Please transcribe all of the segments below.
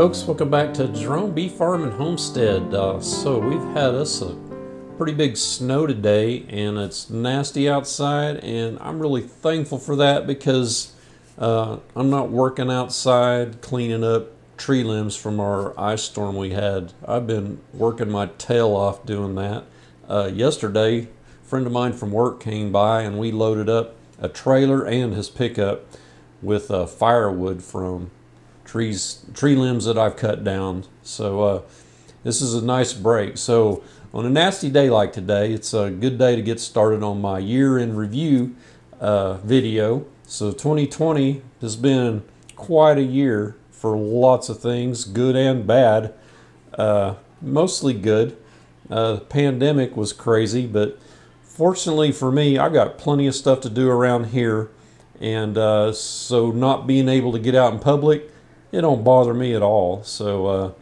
Folks, welcome back to Jerome Bee Farm and Homestead. Uh, so we've had us a pretty big snow today and it's nasty outside and I'm really thankful for that because uh, I'm not working outside cleaning up tree limbs from our ice storm we had. I've been working my tail off doing that. Uh, yesterday, a friend of mine from work came by and we loaded up a trailer and his pickup with uh, firewood from trees, tree limbs that I've cut down. So uh, this is a nice break. So on a nasty day like today, it's a good day to get started on my year in review uh, video. So 2020 has been quite a year for lots of things, good and bad. Uh, mostly good. Uh, pandemic was crazy, but fortunately for me, I got plenty of stuff to do around here, and uh, so not being able to get out in public, it don't bother me at all. So uh,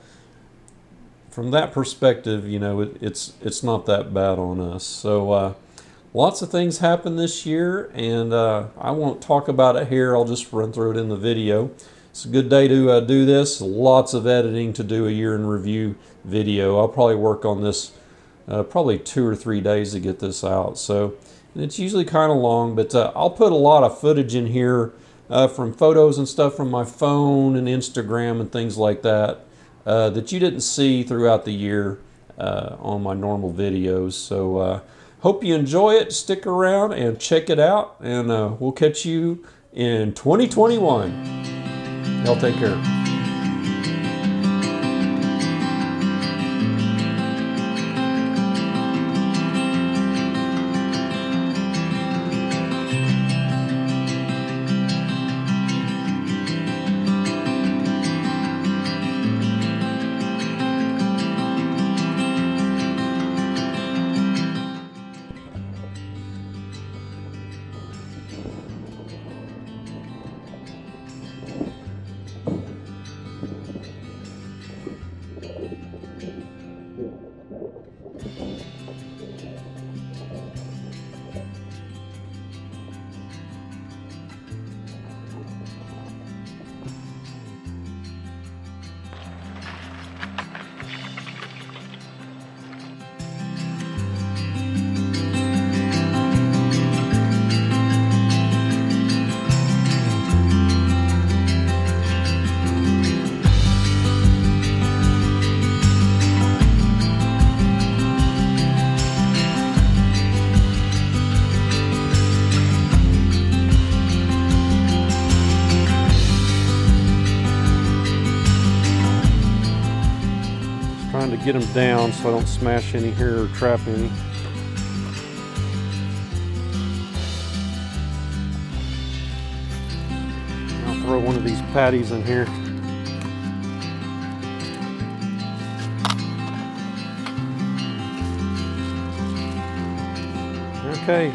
from that perspective, you know, it, it's it's not that bad on us. So uh, lots of things happened this year, and uh, I won't talk about it here. I'll just run through it in the video. It's a good day to uh, do this. Lots of editing to do a year in review video. I'll probably work on this uh, probably two or three days to get this out. So it's usually kind of long, but uh, I'll put a lot of footage in here uh, from photos and stuff from my phone and Instagram and things like that uh, that you didn't see throughout the year uh, on my normal videos. So hope you enjoy it. Stick around and check it out, and we'll catch you in 2021. Y'all take care. Get them down so I don't smash any here or trap any. I'll throw one of these patties in here. Okay,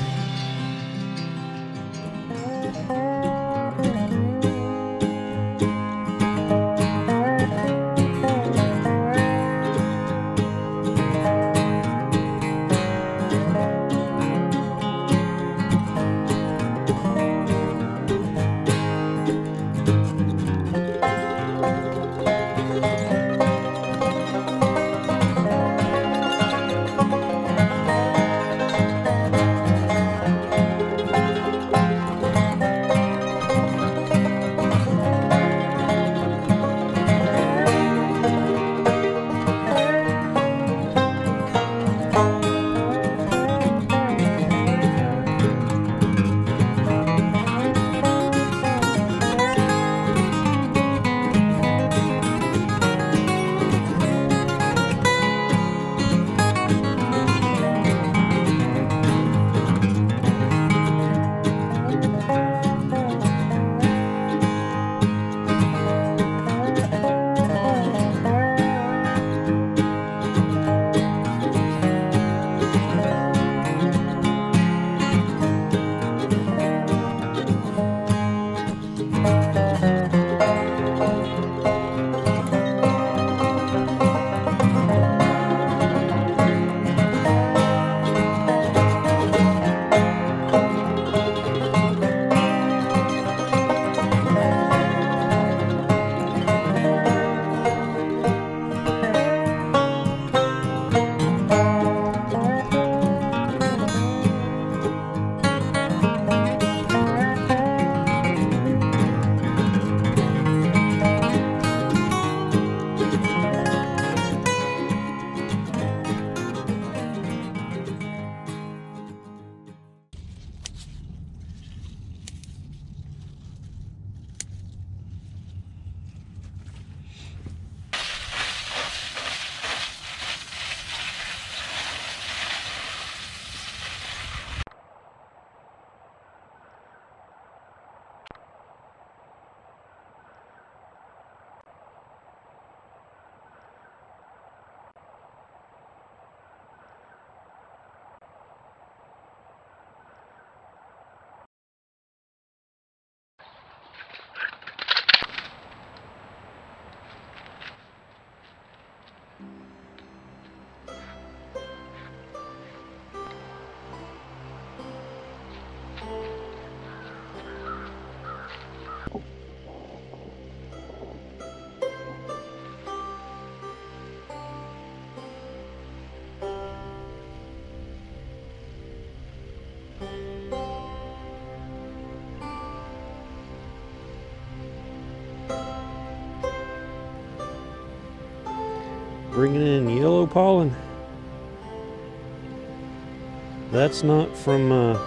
bringing in yellow pollen. That's not from, uh,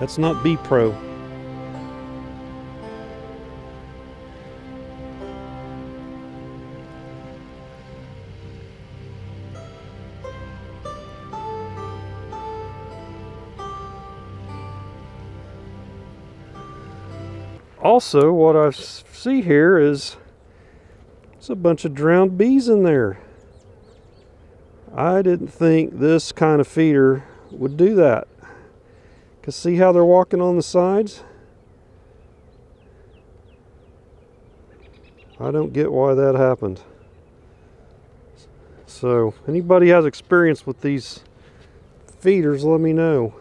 that's not Bee Pro. Also, what I see here is there's a bunch of drowned bees in there. I didn't think this kind of feeder would do that. Cause see how they're walking on the sides? I don't get why that happened. So anybody has experience with these feeders, let me know.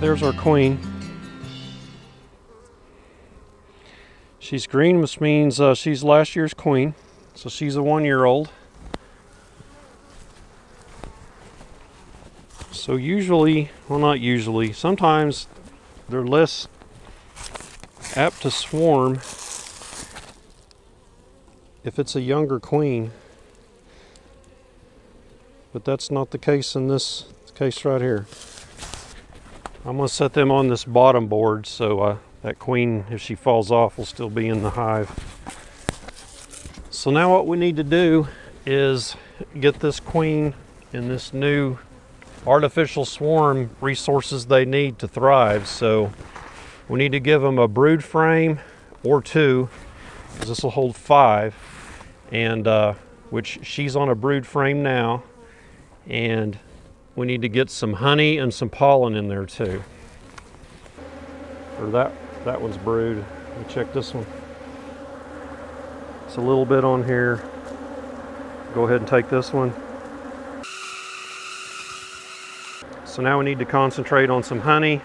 There's our queen. She's green, which means uh, she's last year's queen. So she's a one year old. So usually, well not usually, sometimes they're less apt to swarm if it's a younger queen. But that's not the case in this case right here. I'm to set them on this bottom board so uh, that queen, if she falls off, will still be in the hive. So now what we need to do is get this queen in this new artificial swarm resources they need to thrive. So we need to give them a brood frame or two, because this will hold five, and uh, which she's on a brood frame now, and we need to get some honey and some pollen in there too. Or that that one's brood. Let me check this one. It's a little bit on here. Go ahead and take this one. So now we need to concentrate on some honey.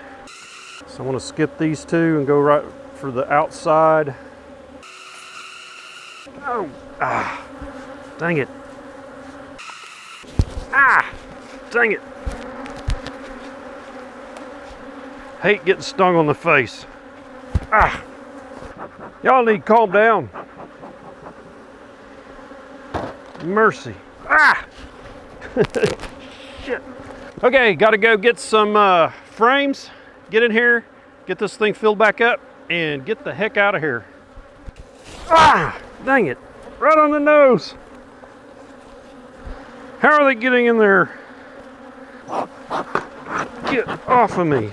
So I'm gonna skip these two and go right for the outside. Oh, ah, dang it. Ah, dang it. Hate getting stung on the face. Ah, y'all need to calm down. Mercy. Ah, shit. Okay, got to go get some uh, frames, get in here, get this thing filled back up, and get the heck out of here. Ah, dang it, right on the nose. How are they getting in there? Get off of me.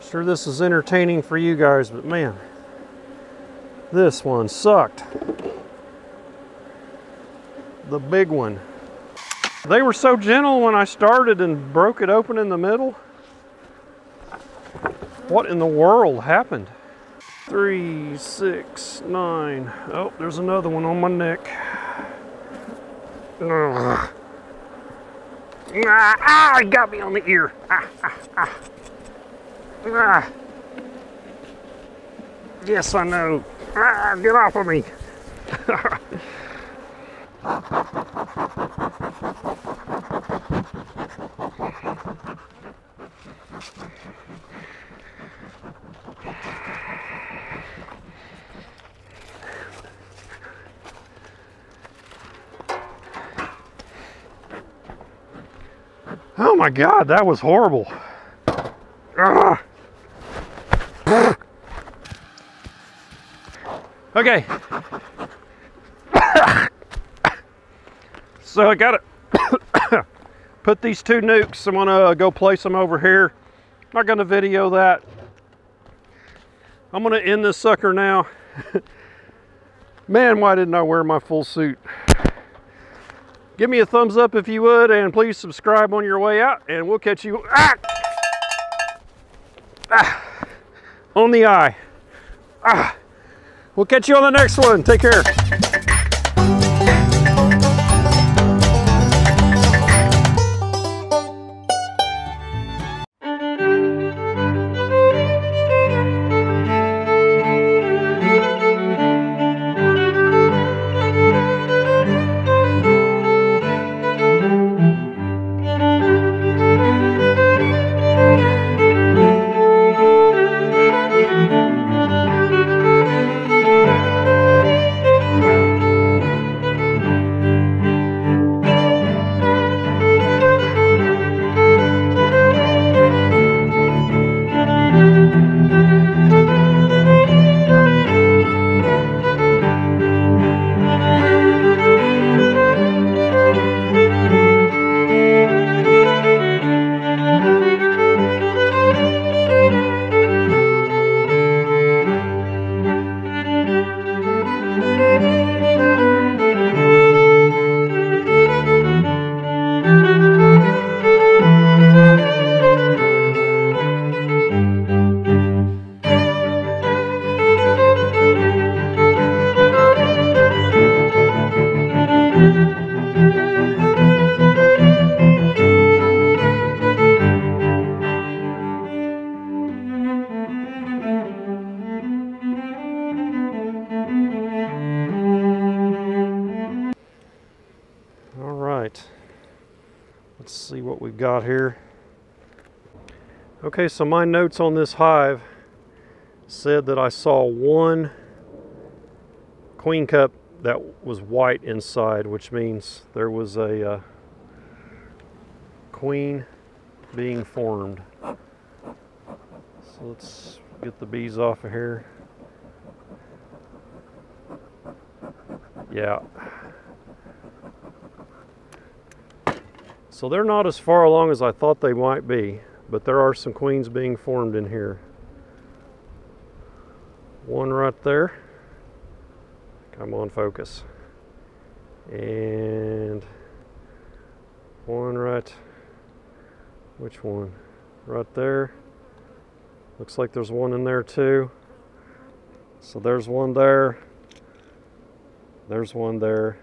Sure this is entertaining for you guys, but man, this one sucked the big one. They were so gentle when I started and broke it open in the middle. What in the world happened? Three, six, nine. Oh, there's another one on my neck. Ugh. Ah, ah, it got me on the ear. Ah, ah, ah. Ah. Yes, I know. Ah, get off of me. Oh my God, that was horrible. Ugh. Okay. so I got to put these two nucs. I'm gonna go place them over here. Not gonna video that. I'm gonna end this sucker now. Man, why didn't I wear my full suit? Give me a thumbs up if you would, and please subscribe on your way out, and we'll catch you ah! Ah! on the eye. Ah! We'll catch you on the next one. Take care. What here. Okay, so my notes on this hive said that I saw one queen cup that was white inside, which means there was a uh, queen being formed. So let's get the bees off of here. Yeah. So they're not as far along as I thought they might be, but there are some queens being formed in here. One right there. Come on, focus. And one right, which one? Right there. Looks like there's one in there too. So there's one there. There's one there.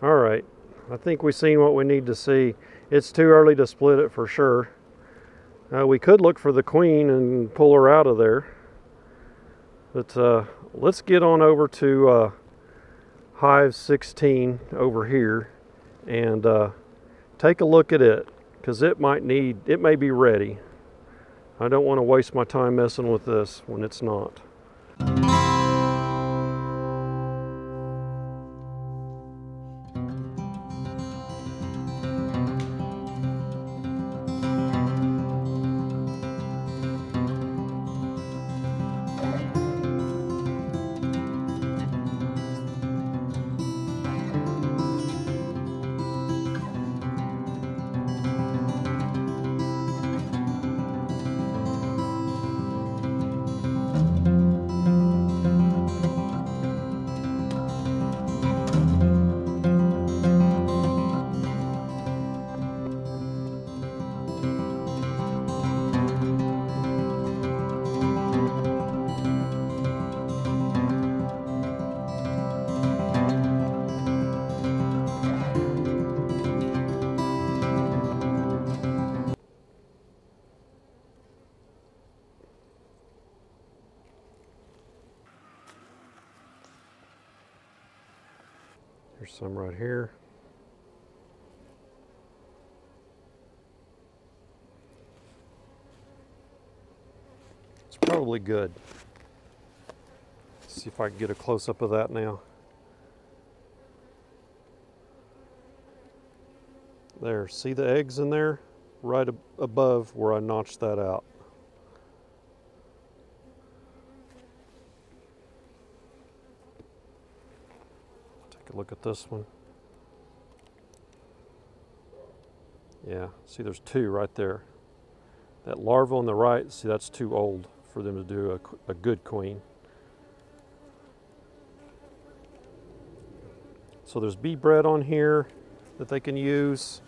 All right, I think we've seen what we need to see. It's too early to split it for sure. Uh, we could look for the queen and pull her out of there. But uh, let's get on over to uh, hive 16 over here and uh, take a look at it because it might need, it may be ready. I don't want to waste my time messing with this when it's not. There's some right here. It's probably good. Let's see if I can get a close up of that now. There, see the eggs in there? Right ab above where I notched that out. Take a look at this one. Yeah, see there's two right there. That larva on the right, see that's too old for them to do a, a good queen. So there's bee bread on here that they can use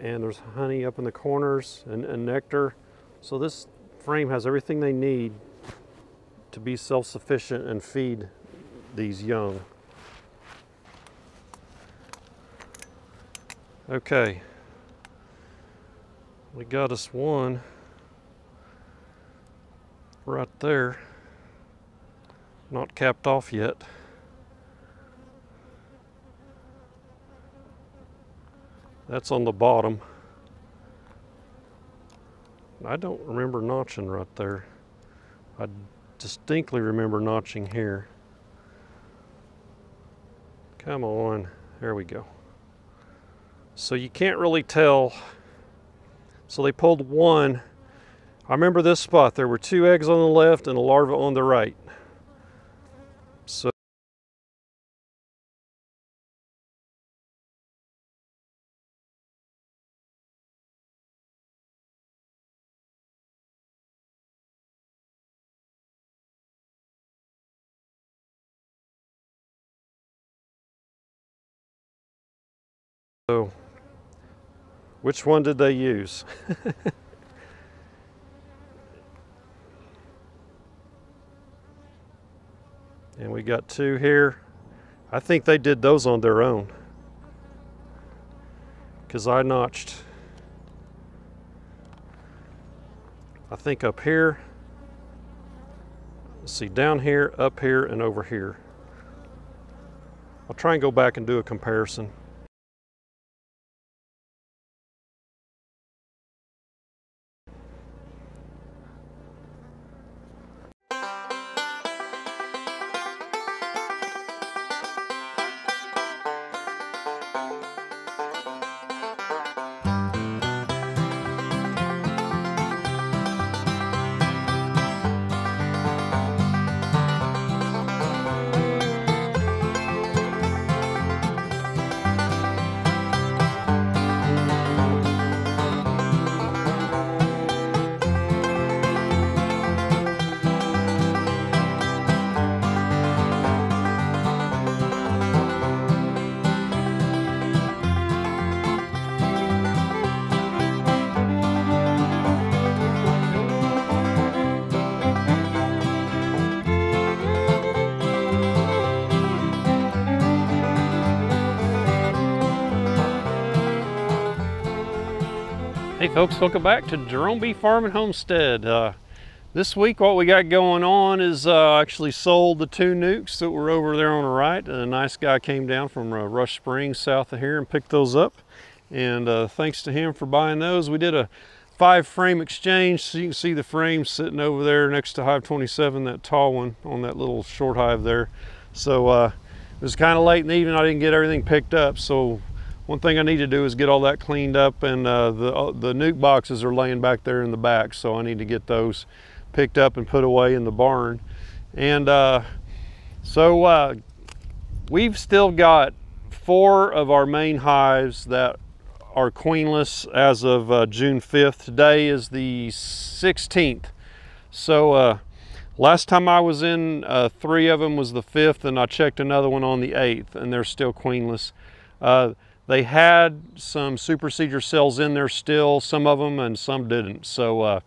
and there's honey up in the corners and, and nectar. So this frame has everything they need to be self-sufficient and feed these young. Okay. We got us one right there. Not capped off yet. That's on the bottom. I don't remember notching right there. I distinctly remember notching here. Come on, there we go. So you can't really tell. So they pulled one. I remember this spot. There were two eggs on the left and a larva on the right. So So, which one did they use? and we got two here. I think they did those on their own. Because I notched, I think up here, let's see, down here, up here, and over here. I'll try and go back and do a comparison. Folks, welcome back to Jerome Bee Farm and Homestead. Uh, this week what we got going on is uh, actually sold the two nucs that were over there on the right. A nice guy came down from uh, Rush Springs south of here and picked those up. And uh, thanks to him for buying those. We did a five frame exchange so you can see the frame sitting over there next to Hive 27, that tall one on that little short hive there. So uh, it was kind of late in the evening. I didn't get everything picked up. So one thing I need to do is get all that cleaned up and uh, the, uh, the nuc boxes are laying back there in the back so I need to get those picked up and put away in the barn. And uh, so uh, we've still got four of our main hives that are queenless as of uh, June 5th today is the 16th so uh, last time I was in three of them was the 5th and I checked another one on the 8th and they're still queenless they had some supersedure cells in there still, some of them, and some didn't. So uh,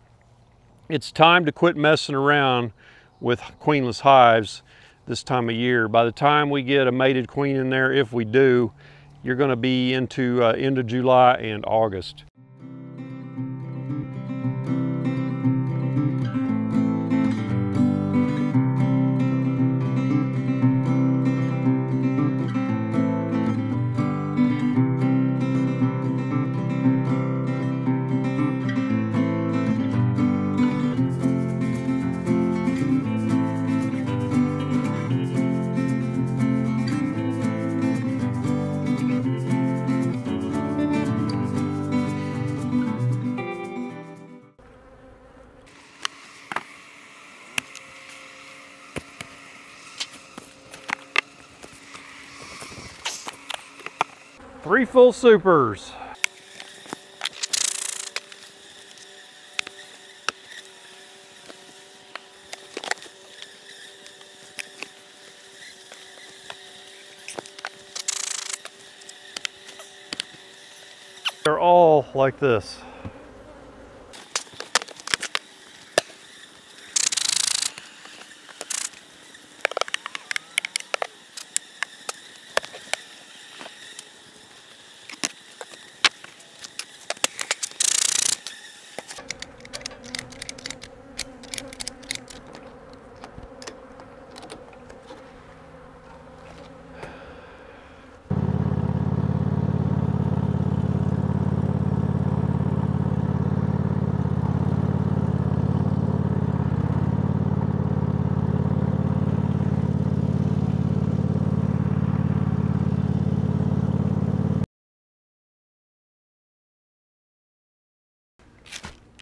it's time to quit messing around with queenless hives this time of year. By the time we get a mated queen in there, if we do, you're going to be into uh, end of July and August. Full supers. They're all like this.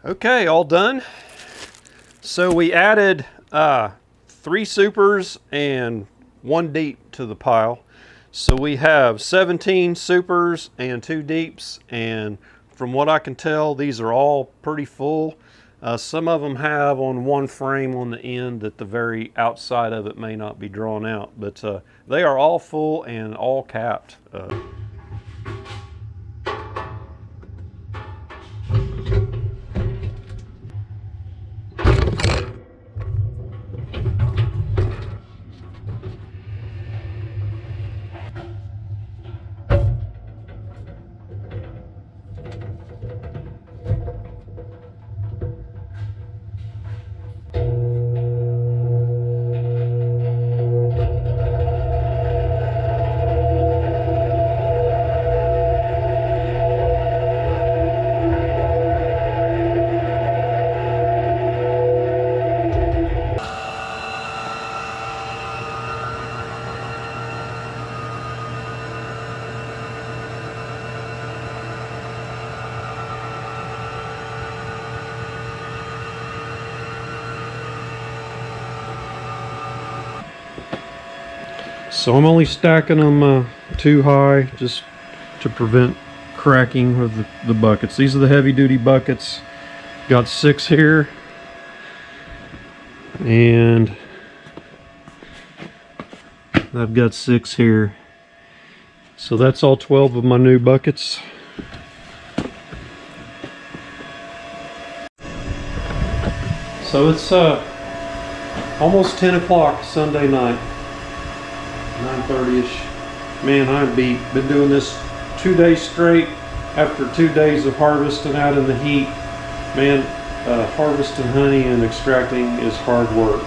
Okay, all done. So we added uh, three supers and one deep to the pile. So we have 17 supers and two deeps and from what I can tell these are all pretty full. Uh, some of them have on one frame on the end that the very outside of it may not be drawn out but uh, they are all full and all capped. So I'm only stacking them uh, too high just to prevent cracking of the, the buckets. These are the heavy duty buckets. Got six here. And I've got six here. So that's all 12 of my new buckets. So it's uh, almost 10 o'clock Sunday night. 9.30ish. Man, I've be, been doing this two days straight after two days of harvesting out in the heat. Man, uh, harvesting honey and extracting is hard work.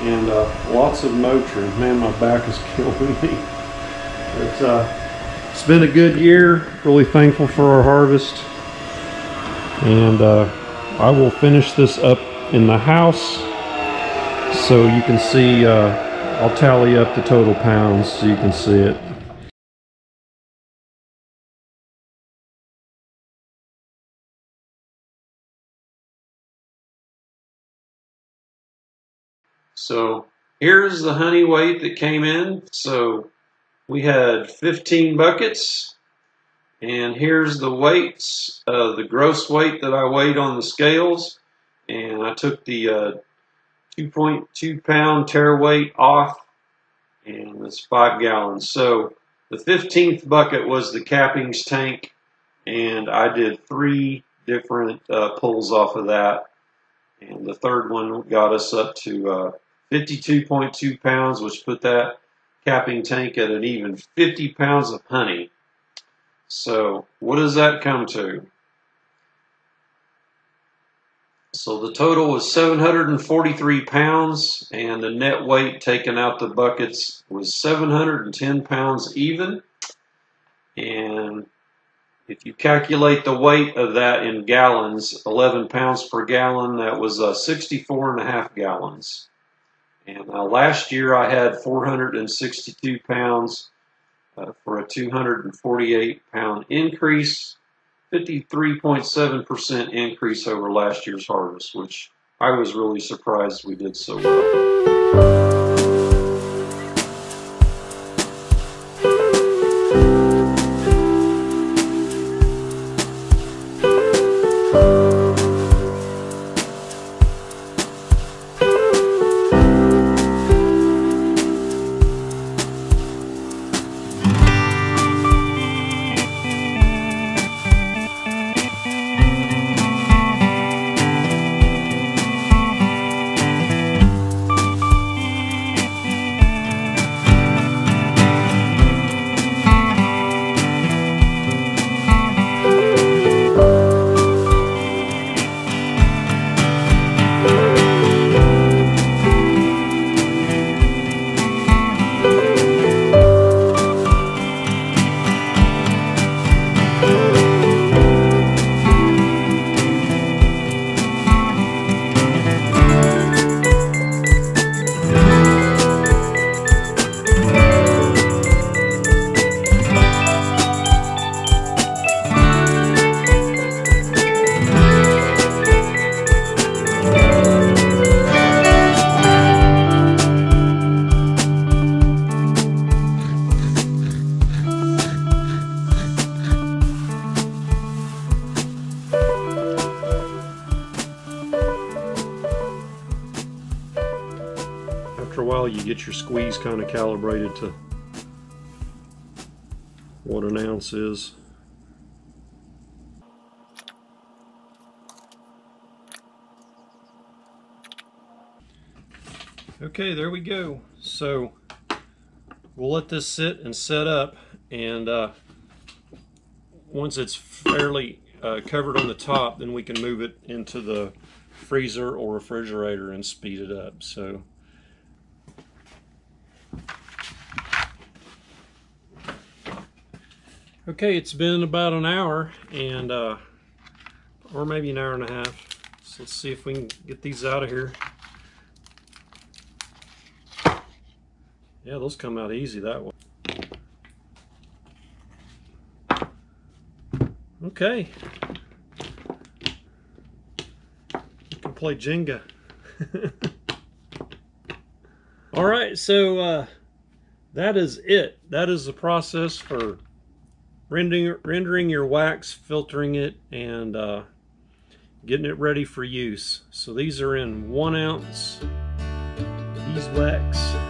And uh, lots of Motrin. Man, my back is killing me. It's, uh, it's been a good year. Really thankful for our harvest. And uh, I will finish this up in the house so you can see uh, I'll tally up the total pounds so you can see it So here's the honey weight that came in. So we had 15 buckets. And here's the weights, uh, the gross weight that I weighed on the scales. And I took the uh, 2.2 pound tare weight off. And it's five gallons. So the 15th bucket was the cappings tank. And I did three different uh, pulls off of that. And the third one got us up to uh, 52.2 pounds, which put that capping tank at an even 50 pounds of honey. So what does that come to? So the total was 743 pounds, and the net weight taken out the buckets was 710 pounds even. And if you calculate the weight of that in gallons, 11 pounds per gallon, that was uh, 64 and a half gallons. And uh, last year I had 462 pounds uh, for a 248 pound increase, 53.7% increase over last year's harvest, which I was really surprised we did so well. Your squeeze kind of calibrated to what an ounce is. Okay, there we go. So we'll let this sit and set up and uh, once it's fairly uh, covered on the top then we can move it into the freezer or refrigerator and speed it up. So Okay, it's been about an hour and uh, or maybe an hour and a half. So let's see if we can get these out of here. Yeah, those come out easy that way. Okay. You can play Jenga. All right, so uh, that is it. That is the process for rendering, rendering your wax, filtering it, and uh, getting it ready for use. So these are in one ounce beeswax.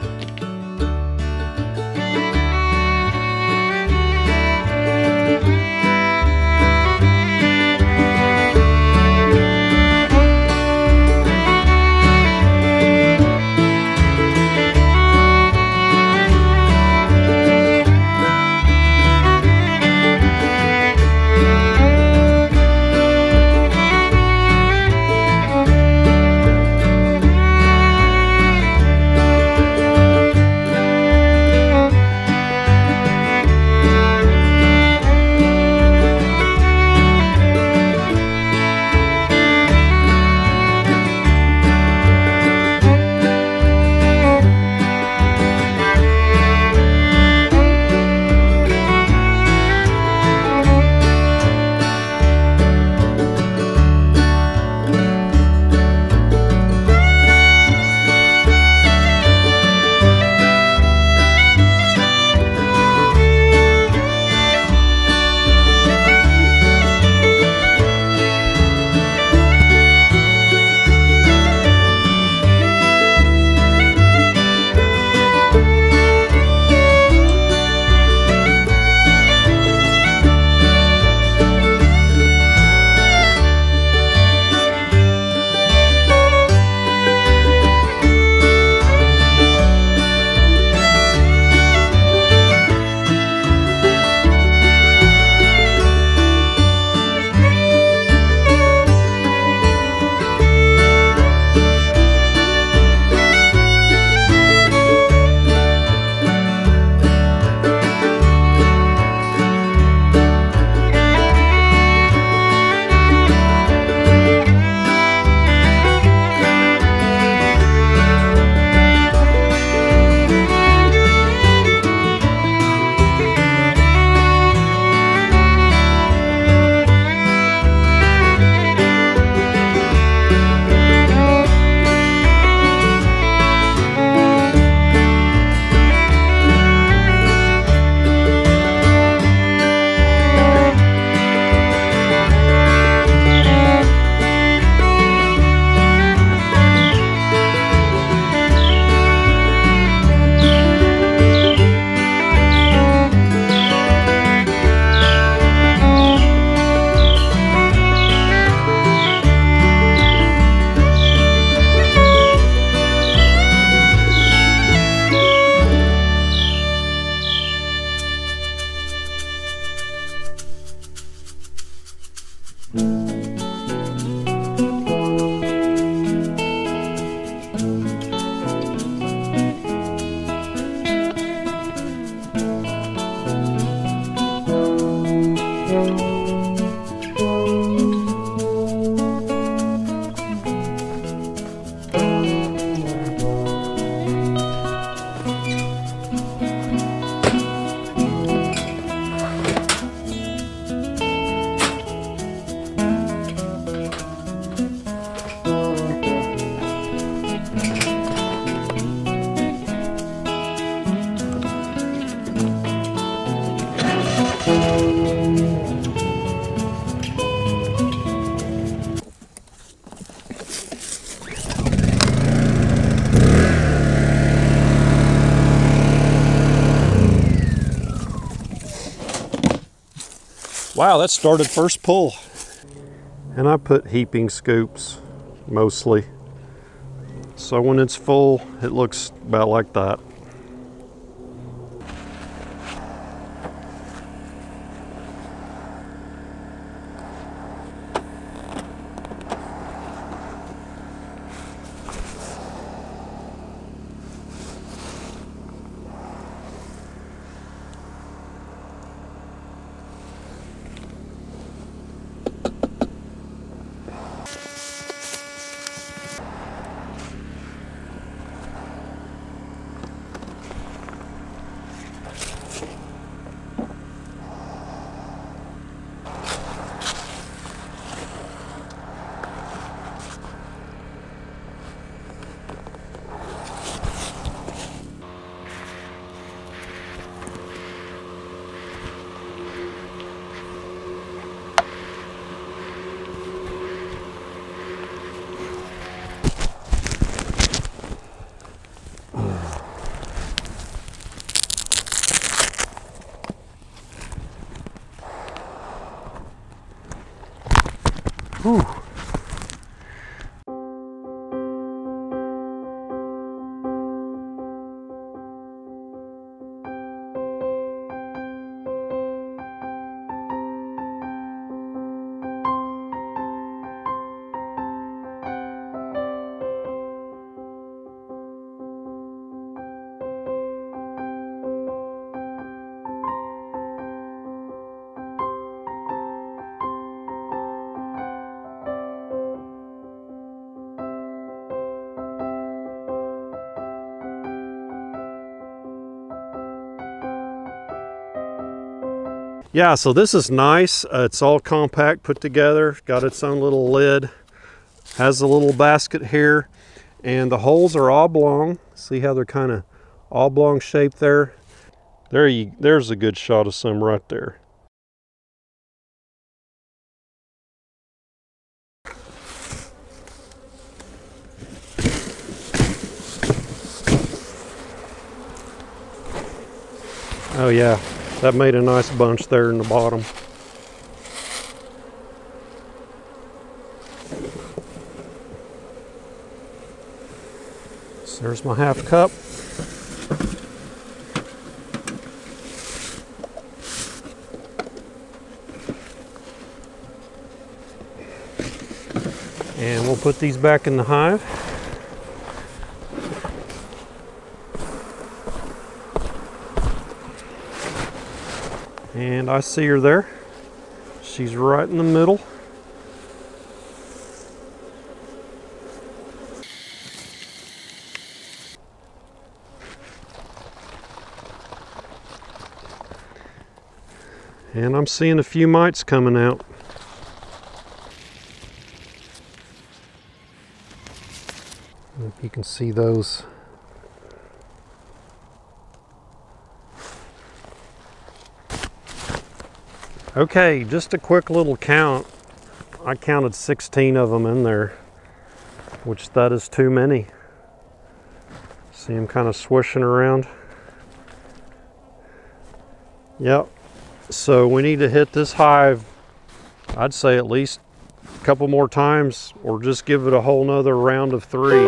Wow, that started first pull. And I put heaping scoops mostly. So when it's full, it looks about like that. Yeah, so this is nice. Uh, it's all compact put together, got its own little lid, has a little basket here, and the holes are oblong. See how they're kind of oblong shaped there? There you, there's a good shot of some right there. Oh yeah, that made a nice bunch there in the bottom. So there's my half cup. And we'll put these back in the hive. And I see her there. She's right in the middle. And I'm seeing a few mites coming out. You can see those. Okay, just a quick little count. I counted 16 of them in there, which that is too many. See them kind of swishing around. Yep. So we need to hit this hive, I'd say at least a couple more times, or just give it a whole nother round of three.